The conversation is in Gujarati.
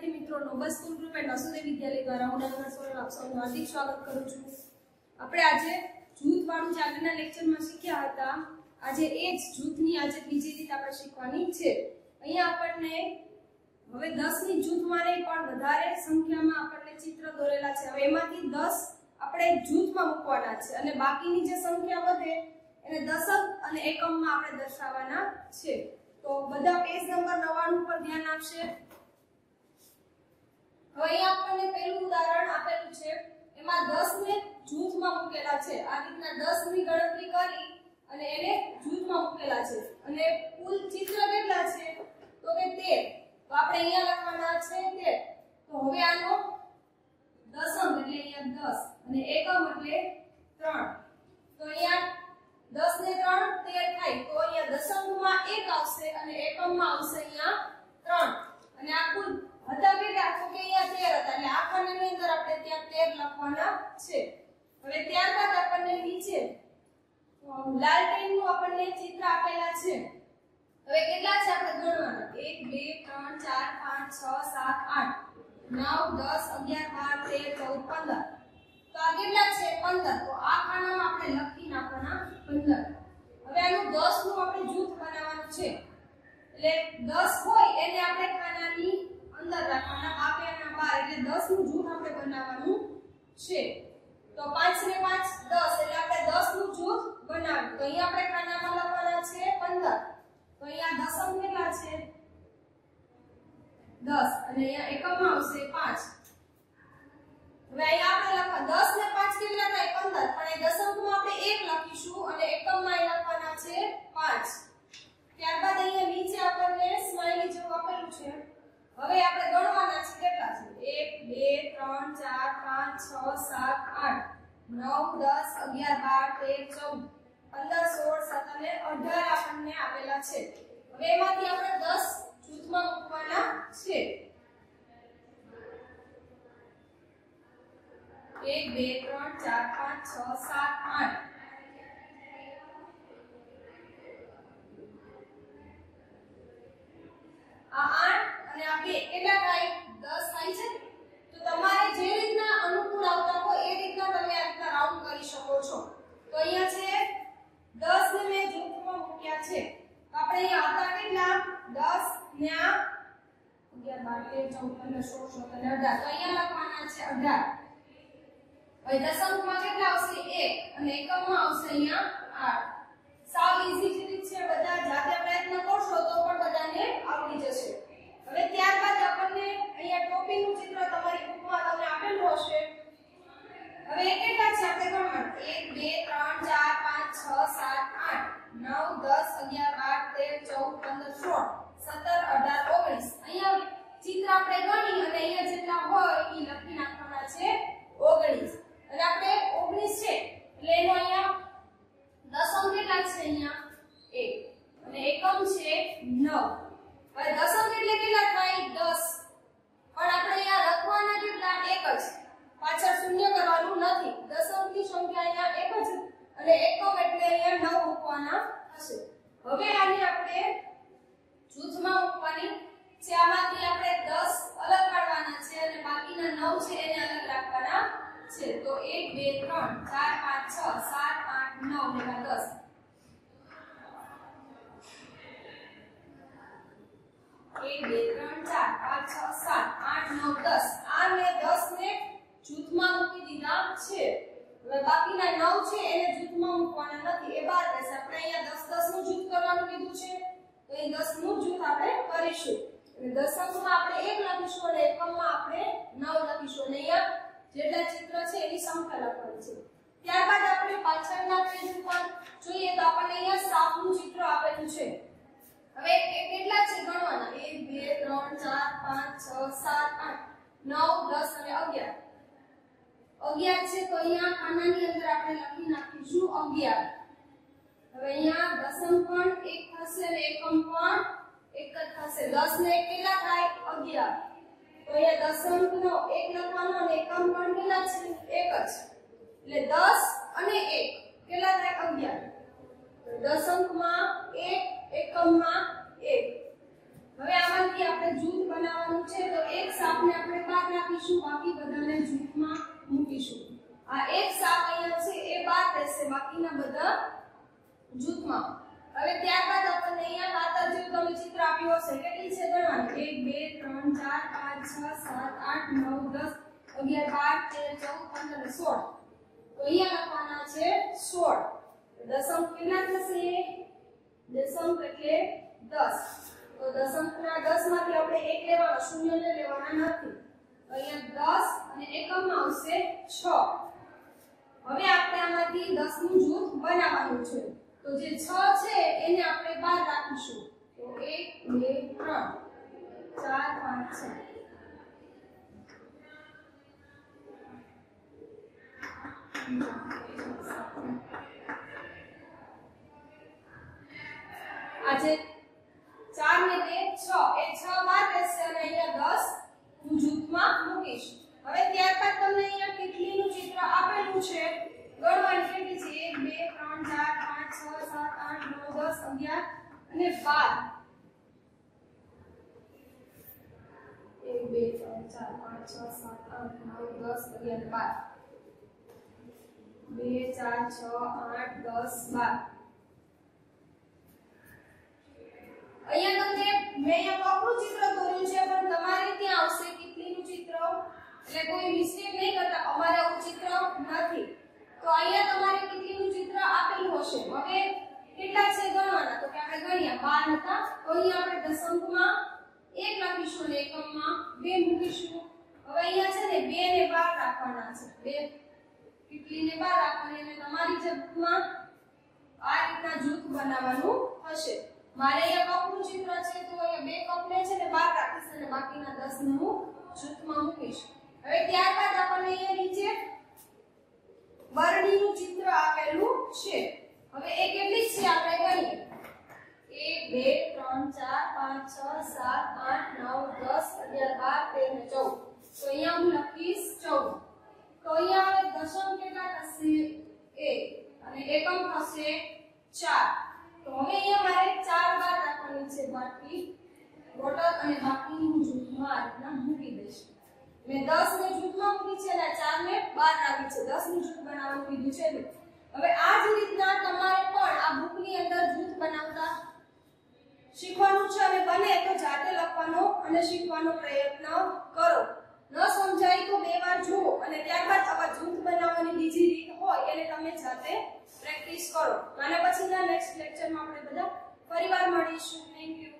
વિદ્યાર્થી મિત્રો નોબલ સ્કૂલ એન્ડ નસુદે વિદ્યાલય દ્વારા હું ડોક્ટર સોનલ આપ સૌનું હાર્દિક સ્વાગત કરું છું. આપણે આજે જૂથ વાળું જે આગળના લેક્ચરમાં શીખ્યા હતા. આજે એ જ જૂથની આજે બીજી રીત આપણે શીખવાની છે. અહીંયા આપણને હવે 10 ની જૂથમાં નહીં પણ વધારે સંખ્યામાં આપણને ચિત્ર દોરેલા છે. હવે એમાંથી 10 આપણે જૂથમાં મૂકવાના છે અને બાકીની જે સંખ્યા વધે એને દશક અને એકમમાં આપણે દર્શાવવાના છે. તો બધા પેજ નંબર 99 પર ધ્યાન આપશે. હવે અહીંયા આપણને પહેલું ઉદાહરણ આપેલું છે. એમાં 10 ને જૂથમાં મૂકેલા છે. આ રીતના 10 ની ગણતરી કરી અને એને જૂથમાં મૂકેલા છે. અને કુલ ચિત્ર કેટલા છે? તો કે 13 તો આપણે અહીંયા લખવાના છે 13 તો હવે આનો દશમ એટલે અહીંયા 10 અને એકમ એટલે 3 તો અહીંયા 10 ને 3 13 થાય. તો અહીંયા દશમમાં 1 આવશે અને એકમમાં આવશે અહીંયા 3 અને આ કુલ હતા કેટલા તો કે અહીંયા 13 હતા એટલે આ ખાનાની અંદર આપણે ત્યાં 13 લખવાના છે હવે ત્યારબાદ આપણને નીચે લાલટેનનું આપણને ચિત્ર આપેલા છે હવે કેટલા છે આપણે ગણવાના? 1 2 3 4 5 6 7 8 9 10 11 12 13 14 15 તો આ કેટલા છે? 15 તો આ ખાનામાં આપણે લખી નાખવાના 15 હવે આનું 10 નું આપણે જૂથ બનાવવાનું છે. એટલે 10 હોય એને આપણે ખાનાની અંદર રાખવાના. આ પેના અને 12 એટલે 10 નું જૂથ આપણે બનાવવાનું છે તો 5 ને 5 10 એટલે આપણે 10 નું જૂથ બનાવ્યું તો અહીંયા આપણે ખાનામાં લખવાના છે 15 તો અહીંયા દશમ કેટલા છે 10 અને અહીંયા એકમમાં આવશે પાંચ. હવે અહીંયા આપણે લખવા દસ ને પાંચ કેટલા થાય? 15 પણ એ દશમમાં આપણે એક લખીશું અને એકમમાં એ લખવાના છે પાંચ. ત્યારબાદ અહીંયા નીચે આપણને સ્માઈલી જેવું આપેલું છે. હવે આપણે ગણવાના છે કેટલા છે? 1 2 3 4 5 6 7 8 9 10 11 12 13 14 15 16 17 અને 18 આપણને આપેલા છે. હવે એમાંથી આપણે દસ જૂથમાં મૂકવાના છે 1 2 3 4 5 6 7 8 આ આઠ અને આ બે, કેટલા થાય? દસ થાય છે? તો તમારે જે રીતના અનુકૂળ આવતા હોય એ રીતના તમે આ રીતના રાઉન્ડ કરી શકો છો. તો અહીંયા છે દસ ને મેં મૂક્યા છે. આપણે અહીંયા હતા કેટલા? દસ ને આ 11 12 13 14 15 16 17 18 તો અહીંયા લખવાના છે 18 હવે દશમમાં કેટલા આવશે? 1 અને એકમમાં આવશે અહીંયા 8 સાવ ઈઝી રીત છે? બધા જાતે પ્રયત્ન કરશો તો પણ બધાને આવડી જશે. હવે ત્યારબાદ આપણને અહીંયા ટોપીનું ચિત્ર તમારી બુકમાં તમને આપેલું હશે હવે એ કેટલા છે આપણે ગણવાનું 1 2 3 4 5 6 7 8 9 10 11 12 13 14 15 16 અહીંયા ચિત્ર આપણે ગણી અને અહીંયા જેટલા હોય એ લખી નાખવાના છે 19 અને આપણે 19 છે એટલે એનો અહીંયા દશમ કેટલા છે અહીંયા 1 અને એકમ છે 9 હવે દશમ એટલે કેટલા થાય 10 પણ આપણે અહીંયા લખવાના કેટલા એક જ પાછળ શૂન્ય કરવાનું નથી દશમની સંખ્યા અહીંયા એક જ અને એકમ એટલે અહીંયા 9 મૂકવાના હશે હવે આને આપણે જૂથમાં મૂકવાની છે આમાંથી આપણે 10 અલગ પાડવાના છે અને બાકીના 9 છે એને અલગ રાખવાના છે, તો 1 2 3 4 5 6 7 8 9 ને 10 એક, બે, ત્રણ, ચાર, પાંચ, છ, સાત, આઠ, નવ, દસ. આ મેં દસ ને જૂથમાં મૂકી દીધા છે. હવે બાકીના નવ છે, એને જૂથમાં મૂકવાના નથી. એ બાર રહેશે. આપણે અહીંયા દસ દસનું જૂથ કરવાનું કીધું છે. એ દસનું જૂથ આપણે કરીશું. અને દશકમાં આપણે એક લખીશું અને એકમમાં આપણે નવ લખીશું અને અહીંયા જેટલા ચિત્ર છે એની સંખ્યા લખવાની છે. ત્યારબાદ આપણે પાછળના પેજ ઉપર જોઈએ તો આપણને અહીંયા સાપનું ચિત્ર આપેલું છે. હવે એ કેટલા છે ગણવાના? 1 2 3 4 5 6 7 8 9 10 અને 11 11 છે તો અહીંયા ખાનાની અંદર આપણે લખી નાખીશું 11 હવે અહીંયા દસમ પણ એક થશે અને એકમ પણ એક જ થશે. 10 ને કેટલા થાય? 11 તો અહીંયા દશમનો એક લખવાનો અને એકમ પણ કેટલા છે. એક જ. એટલે 10 અને 1 કેટલા થાય? 11 દશંકમાં 1 એકમમાં 1 હવે આમાંથી આપણે જૂથ બનાવવાનું છે. તો એક સાપને આપણે બાદ રાખીશું. બાકી બધાને જૂથમાં મૂકીશું આ એક સાત અહીંયા છે એ બાદ રહેશે બાકીના બધા જૂથમાં હવે ત્યારબાદ આપણને અહીંયા કાતર જેવું તમે ચિત્ર આપ્યું હશે કેટલી છે ગણવાની એક બે ત્રણ, ચાર, પાંચ, છ, સાત, આઠ, નવ, દસ, અગિયાર, બાર, તેર, ચૌદ, પંદર, સોળ. તો અહીંયા લખવાના છે સોળ. દશમ કેટલા થશે? દશમ એટલે દસ. તો દશમના દસમાંથી આપણે એક લેવાનો, શૂન્ય ને લેવાના નથી. અહીંયા દસ અને એકમમાં આવશે છ. હવે આપણે આમાંથી 10 નું જૂથ બનાવવાનું છે. તો જે છ છે, એને આપણે બહાર રાખીશું. તો 1 2 3 Thank you. 1 2 3 4 5 6 7 8 9 10 11 12 2 4 6 8 10 12 અહીંયા તમને મેં અહીંયા કપનું ચિત્ર દોર્યું છે પણ તમારે ત્યાં આવશે કેટલીનું ચિત્ર એટલે કોઈ મિસ્ટેક નહીં કરતા અમારે આવું ચિત્ર નથી તો અહીંયા તમારે કેટલીનું ચિત્ર આપેલું હશે હવે કેટલા છે ગણવાના તો કે આપણે ગણ્યા 12 હતા તો અહીંયા આપણે દશંકમાં 1 લખીશું અને 2 મૂકીશું. હવે અહીંયા છે ને બે ને 12 રાખવાના છે. બે કેટલી ને 12 રાખવાની એટલે તમારી જે બુકમાં આ રીતના જૂથ બનાવવાનું હશે. મારે અહીંયા કપનું ચિત્ર છે, તો અહીંયા બે કપ ને છે ને બહાર રાખીશ અને બાકીના 10 નું જૂથમાં મૂકીશ. હવે ત્યારબાદ આપણને અહીંયા નીચે બરડીનું ચિત્ર આપેલું છે. હવે એ કેટલી છે આપણે ગણીએ 1 2 3 4 5 6 7 8 9 10 11 12 13 ને 14 તો અહીંયા હું લખીશ 14 તો અહીંયા હવે દશમ કેટલા થશે 1 અને એકમ થશે 4 તો હવે અહીંયા મારે 4 બાર રાખવાની છે બાકી બોટલ અને બાકીનું જૂથમાં આ રીતના મૂકી દઈશ. મેં 10 ને જૂથમાં મૂકી છે અને 4 ને બહાર રાખી છે. 10 નું જૂથ બનાવવાનું કીધું છે. હવે આ જ રીતના તમારે પણ આ બુકની અંદર જૂથ બનાવતા શીખવાનું છે અને બને તો જાતે લખવાનો અને શીખવાનો પ્રયત્ન કરો. ન સમજાય તો બે વાર જુઓ અને ત્યારબાદ આવા જૂથ બનાવવાની બીજી રીત હોય એને તમે જાતે પ્રેક્ટિસ કરો. અને પછીના નેક્સ્ટ લેક્ચરમાં આપણે બધા ફરીવાર મળીશું. Thank you